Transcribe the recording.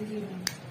嗯。